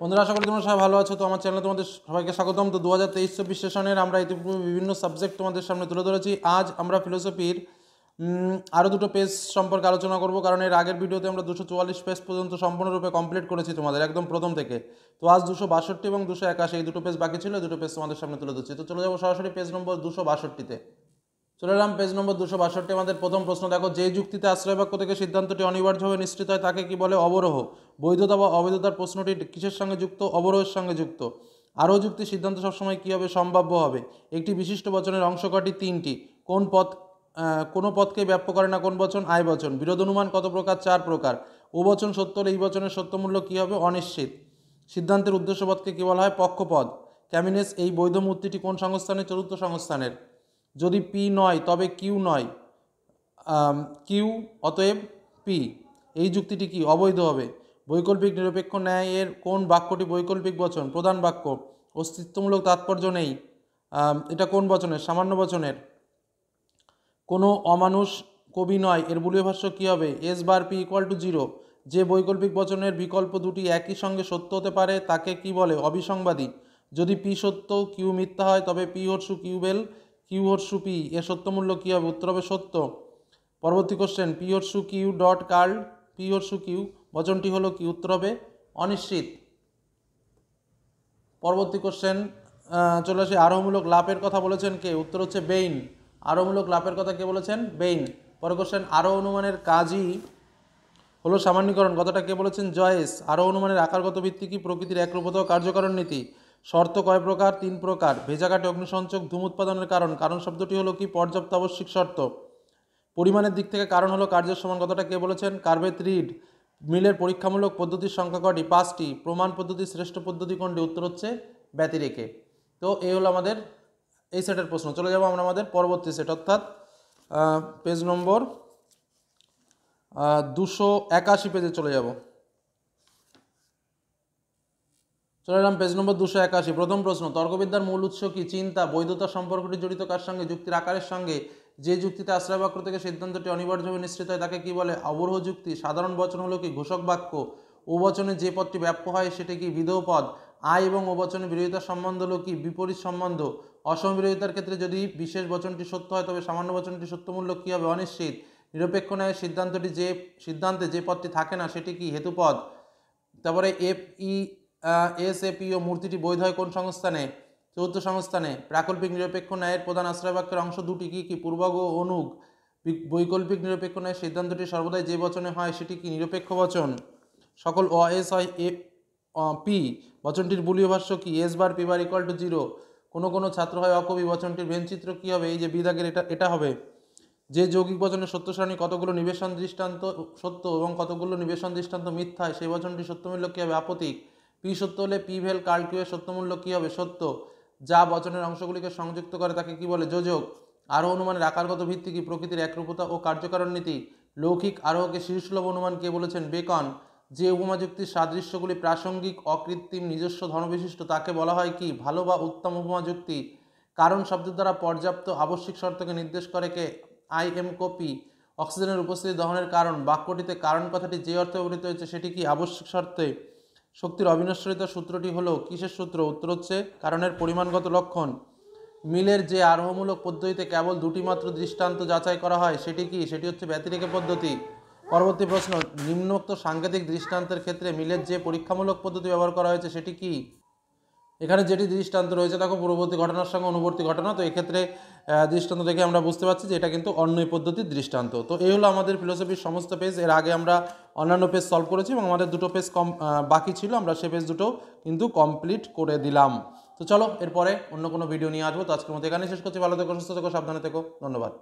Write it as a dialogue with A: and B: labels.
A: বন্ধুরা, আশা করি তোমরা সবাই ভালো আছো। তো আমার চ্যানেলে তোমাদের সবাইকে স্বাগতম। তো দু হাজার তেইশ চব্বিশ সেশনের আমরা ইতিপূর্বে বিভিন্ন সাবজেক্ট তোমাদের সামনে তুলে ধরেছি। আজ আমরা ফিলোসফির আরও দুটো পেজ সম্পর্কে আলোচনা করব। কারণ এর আগের ভিডিওতে আমরা দুশো চুয়াল্লিশ পেজ পর্যন্ত সম্পূর্ণরূপে কমপ্লিট করেছি তোমাদের একদম প্রথম থেকে। তো আজ দুশো বাষট্টি এবং দুশো একাশি, এই দুটো পেজ বাকি ছিল দুটো পেজ তোমাদের সামনে তুলে ধরছি। তো চলে যাব সরাসরি পেজ নম্বর দুশো বাষট্টিতে। চলে এলাম পেজ নম্বর দুশো বাষট্টি, আমাদের প্রথম প্রশ্ন, দেখো, যে যুক্তিতে আশ্রয় বাক্য থেকে সিদ্ধান্তটি অনিবার্যভাবে নিশ্চিত হয় তাকে কি বলে অবরোহ? বৈধতা বা অবৈধতার প্রশ্নটি কিসের সঙ্গে যুক্ত? অবরোহের সঙ্গে যুক্ত। আরও যুক্তি, সিদ্ধান্ত সবসময় কী হবে? সম্ভাব্য হবে। একটি বিশিষ্ট বচনের অংশ কটি তিনটি। কোন পথ কোনো পথকে ব্যাপ্য করে না, কোন বচন? আয় বচন। বিরোধ অনুমান কত প্রকার? চার প্রকার। ও বচন সত্য হলে এই বচনের সত্যমূল্য কী হবে? অনিশ্চিত। সিদ্ধান্তের উদ্দেশ্যপদকে কী বলা হয়? পক্ষপদ ক্যামিনেস, এই বৈধ মূর্তিটি কোন সংস্থানের? চতুর্থ সংস্থানের। যদি পি নয়, তবে কিউ নয়। কিউ, অতএব পি। এই যুক্তিটি কি? অবৈধ হবে। বৈকল্পিক নিরপেক্ষ ন্যায়ের কোন বাক্যটি বৈকল্পিক বচন? প্রধান বাক্য, অস্তিত্বমূলক তাৎপর্য নেই। এটা কোন বচনের? সামান্য বচনের। কোনো অমানুষ কবি নয়, এর বুলীয় ভাষ্য কী হবে? S bar P equal to zero যে বৈকল্পিক বচনের বিকল্প দুটি একই সঙ্গে সত্য হতে পারে, তাকে কি বলে? অবিসংবাদী। যদি পি সত্য, কিউ মিথ্যা হয়, তবে পি হর্ষু কিউবেল কিউ হর্ষু পি, এর সত্যমূল্য কী হবে? উত্তর হবে সত্য। পরবর্তী কোশ্চেন পি হর্ষু কিউ ডট কার্ল, পিওর সু কিউ, বচনটি হলো কি? উত্তর হবে অনিশ্চিত। পরবর্তী কোশ্চেন চলে আসি, আরোহমূলক লাভের কথা বলেছেন কে? উত্তর হচ্ছে বেইন। আরোহমূলক লাভের কথা কে বলেছেন? বেইন। পরের কোশ্চেন আরও অনুমানের কাজই হলো সামান্যীকরণ। কথাটা কে বলেছেন? জয়েস। আরও অনুমানের আকারগত ভিত্তি কি? প্রকৃতির একরূপতা কার্যকরণ নীতি। শর্ত কয় প্রকার? তিন প্রকার। ভেজাঘাটে অগ্নিসংযোগ, ধূম উৎপাদনের কারণ। কারণ শব্দটি হলো কি? পর্যাপ্ত আবশ্যিক শর্ত। পরিমাণের দিক থেকে কারণ হলো কার্যের সমান কথাটা কে বলেছেন? কার্বেট রিড মিলের পরীক্ষামূলক পদ্ধতির সংখ্যা কটি? পাঁচটি। প্রমাণ পদ্ধতির শ্রেষ্ঠ পদ্ধতি কোনটি? উত্তর হচ্ছে ব্যতিরেকে তো এই হলো আমাদের এই সেটের প্রশ্ন। চলে যাব আমরা আমাদের পরবর্তী সেট। অর্থাৎ পেজ নম্বর দুশো একাশি পেজে চলে যাব। চলে এলাম পেজ নম্বর দুশো একাশি। প্রথম প্রশ্ন, তর্কবিদ্যার মূল উৎস কি? চিন্তা, বৈধতা সম্পর্কটি জড়িত কার সঙ্গে? যুক্তির আকারের সঙ্গে। যে যুক্তিতে আশ্রয় বাক্য থেকে সিদ্ধান্তটি অনিবার্যভাবে নিশ্চিত হয়, তাকে কি বলে? অবরোহ যুক্তি। সাধারণ বচন হলো কি? ঘোষক বাক্য। ও বচনে যে পদটি ব্যাপ্য হয়, সেটি কি বিধেয় পদ? আয় এবং ও বচনের বিরোধিতার সম্বন্ধ হলো কি? বিপরীত সম্বন্ধ। অসম বিরোধিতার ক্ষেত্রে যদি বিশেষ বচনটি সত্য হয়, তবে সামান্য বচনটি সত্যমূল্য কী হবে? অনিশ্চিত। নিরপেক্ষ ন্যায়ের সিদ্ধান্তটি যে, সিদ্ধান্তে যে পদটি থাকে না, সেটি কি? হেতুপদ তারপরে F E S A P O মূর্তিটি বৈধ হয় কোন সংস্থানে? চতুর্থ সংস্থানে। প্রাকল্পিক নিরপেক্ষ ন্যায়ের প্রধান আশ্রয় বাক্যের অংশ দুটি কী কী পূর্বগ ও অনুগ? বৈকল্পিক নিরপেক্ষ ন্যায়ের সিদ্ধান্তটি সর্বদাই যে বচনে হয় সেটি কি নিরপেক্ষ বচন? সকল অ এস হয় এ পি বচনটির বুলীয় ভাষ্য কি? S bar P bar equal to zero. কোনো কোনো ছাত্র হয় অকবি বচনটির ভেনচিত্র কী হবে? এই যে বিদাগের এটা এটা হবে। যে যৌগিক বচনের সত্য সারণী কতগুলো নিবেশন দৃষ্টান্ত, সত্য এবং কতগুলো নিবেশন দৃষ্টান্ত মিথ্যা সেই বচনটি সত্যমূল্য কী হবে? আপতিক। পি সত্য হলে পি ভেল কাল কিউয়ের সত্যমূল্য কী হবে? সত্য। যা বচনের অংশগুলিকে সংযুক্ত করে তাকে কি বলে? যোজক। আরও অনুমানের আকারগত ভিত্তি কি? প্রকৃতির একরূপতা ও কার্যকারণ নীতি। লৌকিক আরোহকে শীর্ষলভ অনুমান কে বলেছেন? বেকন। যে উপমা যুক্তির সাদৃশ্যগুলি প্রাসঙ্গিক, অকৃত্রিম, নিজস্ব ধর্মবিশিষ্ট তাকে বলা হয় কি? ভালো বা উত্তম উপমা যুক্তি কারণ শব্দের দ্বারা পর্যাপ্ত আবশ্যিক শর্তকে নির্দেশ করে কে? আই এম কপি অক্সিজেনের উপস্থিতি দহনের কারণ। বাক্যটিতে কারণ কথাটি যে অর্থে ব্যবহৃত হয়েছে, সেটি কি? আবশ্যিক শর্তে। শক্তির অবিনশ্বরিতার সূত্রটি হলো, কিসের সূত্র? উত্তর হচ্ছে কারণের পরিমাণগত লক্ষণ। মিলের যে আরোহমূলক পদ্ধতিতে কেবল দুটি মাত্র দৃষ্টান্ত যাচাই করা হয়, সেটি কি? সেটি হচ্ছে ব্যতিরেকে পদ্ধতি। পরবর্তী প্রশ্ন, নিম্নোক্ত সাংকেতিক দৃষ্টান্তের ক্ষেত্রে মিলের যে পরীক্ষামূলক পদ্ধতি ব্যবহার করা হয়েছে, সেটি কি? এখানে যেটি দৃষ্টান্ত রয়েছে, দেখো পূর্ববর্তী ঘটনার সঙ্গে অনুবর্তী ঘটনা, তো এক্ষেত্রে দৃষ্টান্ত দেখে আমরা বুঝতে পারছি যে এটা কিন্তু অন্যই পদ্ধতির দৃষ্টান্ত। তো এই হলো আমাদের ফিলোসফির সমস্ত পেজ এর আগে আমরা অন্যান্য পেজ সলভ করেছি এবং আমাদের দুটো পেজ কম বাকি ছিল, আমরা সে পেজ দুটো কিন্তু কমপ্লিট করে দিলাম। তো চলো, এরপরে অন্য কোনো ভিডিও নিয়ে আসব, তো আজকের মতো এখানে শেষ করছি, ভালো থেকো, সুস্থ থেকো, সাবধানে থেকো, ধন্যবাদ।